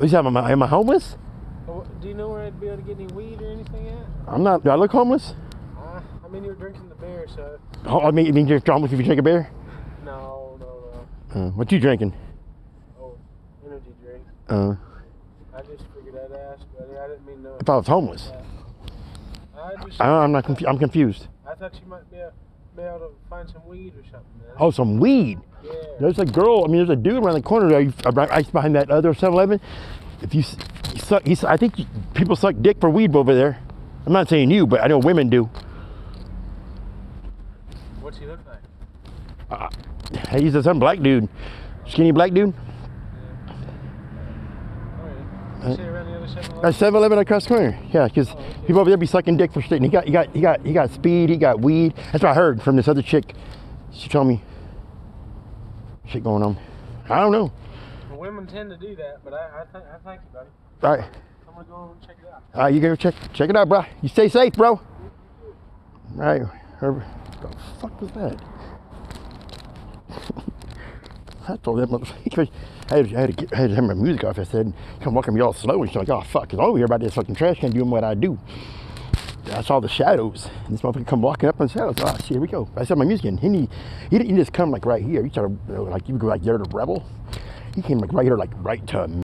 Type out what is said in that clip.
Am I, am I homeless? Oh, Do you know where I'd be able to get any weed or anything at? I'm not. Do I look homeless? Uh, I mean, you were drinking the beer, so Oh, I mean, you mean you're homeless if you drink a beer? no, no, no. Uh, what you drinking? Oh, energy drink. Uh, I just figured I'd ask, buddy. I didn't mean no. if I was homeless. I just. I, I'm not. Confu- I'm confused. I thought you might be, a, be able to find some weed or something, man. Oh, some weed. There's a girl. I mean, there's a dude around the corner there. uh, Right, behind that other 7-Eleven. If you, you suck, he's, I think you- people suck dick for weed over there. I'm not saying you, but I know women do. What's he look like? Uh, he's a some black dude, skinny black dude. Oh, yeah. You say around the other side of the At 7-Eleven across the corner. Yeah, because people over there be sucking dick for straight. And he got, he got, he got, he got speed. He got weed. That's what I heard from this other chick. She told me shit going on. I don't know. Well, women tend to do that, but I, I, th- I thank you, buddy. All right, I'm gonna go and check it out. all right, you go check, check it out, bro. You stay safe, bro. All right, Herbert. What the fuck was that? I told that motherfucker. I had, I, had to get, I had to have my music off. I said, come walking me all slow. And she's like, oh, fuck. Because I'm over here about this fucking trash can doing what I do. I saw the shadows. And this motherfucker come walking up on the shadows. Oh, shit, here we go. I said my music. And he, he didn't just come like right here. He you know, like, you would go like there to Rebel. He came like right here, like right to